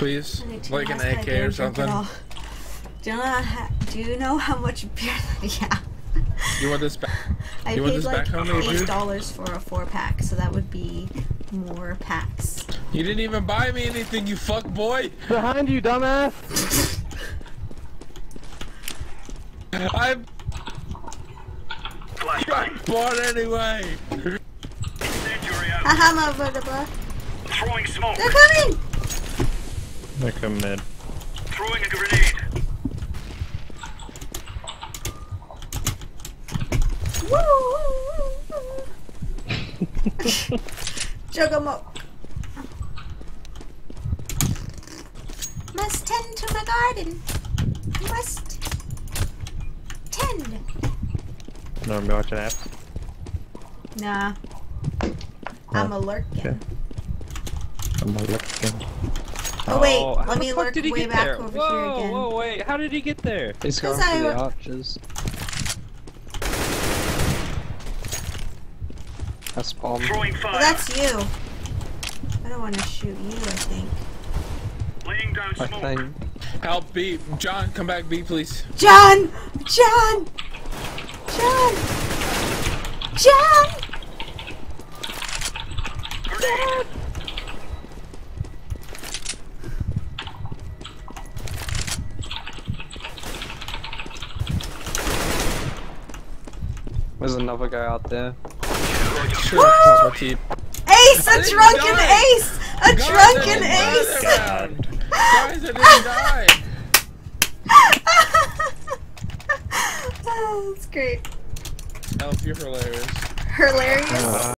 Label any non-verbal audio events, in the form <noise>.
please? I need to Like an AK or something? it. Do you know ha- do you know how much beer that we have? You want this back? <laughs> I You want paid this like back home, eight dollars for a four pack, so that would be more packs. You didn't even buy me anything, you fuck boy. <laughs> Behind you, dumbass! I Flashbang. bought anyway. Incendiary <laughs> out. Haha, motherfucker! Throwing smoke. They're coming! They come mid. Throwing a grenade. Woo! <laughs> Juggermo. Must tend to my garden. Must tend. No, I'm watching apps. Nah. I'm a lurkin. Okay. I'm not looking. Oh wait, oh. how let the me fuck lurk did he way get back there? over whoa, here again. Whoa, wait, how did he get there? He's going Because for I the arches. That's bomb. Throwing fire. Well, that's you. I don't want to shoot you, I think. Laying down I think. Help B. John, come back B, please. John! John! John! John! Grenade. There's another guy out there. Sure, that's my team. Ace! A drunken die. ace! A Guys, drunken ace! Guys, I didn't die. oh, <laughs> that's great. Elf, you're hilarious. Hilarious. Uh,